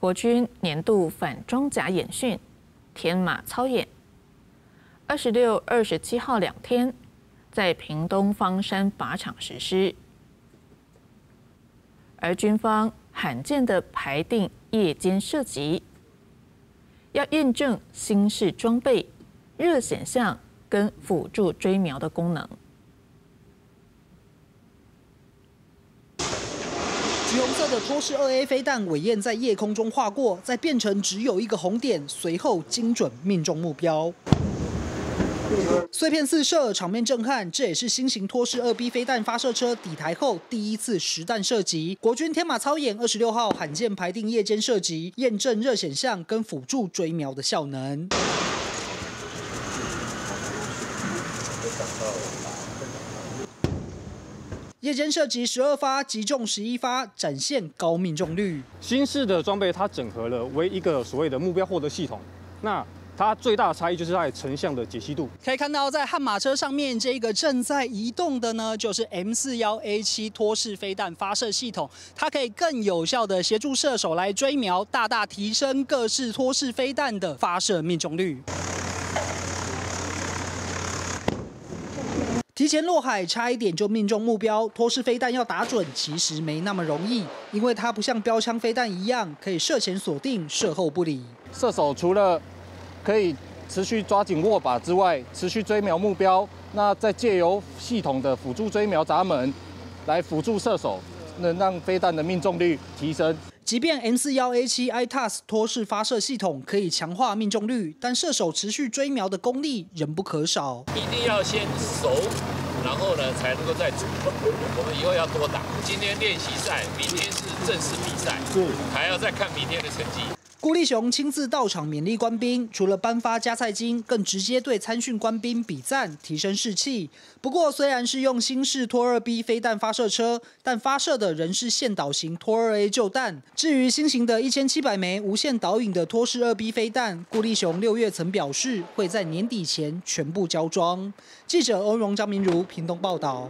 国军年度反装甲演训天马操演，二十六、二十七号两天在屏东方山靶场实施，而军方罕见的排定夜间射击，要验证新式装备热显像跟辅助追瞄的功能。橘红色的托式二 A 飞弹尾焰在夜空中划过，再变成只有一个红点，随后精准命中目标。碎片四射，场面震撼。这也是新型托式二 B 飞弹发射车底台后第一次实弹射击。国军天马操演二十六号罕见排定夜间射击，验证热显像跟辅助追瞄的效能。夜间射击十二发，击中十一发，展现高命中率。新式的装备它整合了为一个所谓的目标获得系统，那它最大的差异就是在成像的解析度。可以看到，在悍马车上面这个正在移动的呢，就是 M 四幺 A 七托式飞弹发射系统，它可以更有效的协助射手来追瞄，大大提升各式托式飞弹的发射命中率。提前落海，差一点就命中目标。托式飞弹要打准，其实没那么容易，因为它不像标枪飞弹一样，可以射前锁定，射后不理。射手除了可以持续抓紧握把之外，持续追瞄目标，那再借由系统的辅助追瞄闸门来辅助射手，能让飞弹的命中率提升。即便 M 四幺 A 七 ITAS 托式发射系统可以强化命中率，但射手持续追瞄的功力仍不可少。一定要先熟，然后呢才能够再组。我们以后要多打。今天练习赛，明天是正式比赛，还要再看明天的成绩。顾立雄亲自到场勉励官兵，除了颁发加菜金，更直接对参训官兵比赞，提升士气。不过，虽然是用新式托二 B 飞弹发射车，但发射的仍是线导型托二 A 旧弹。至于新型的一千七百枚无线导引的托式二 B 飞弹，顾立雄六月曾表示会在年底前全部交装。记者欧荣、张明如屏东报道。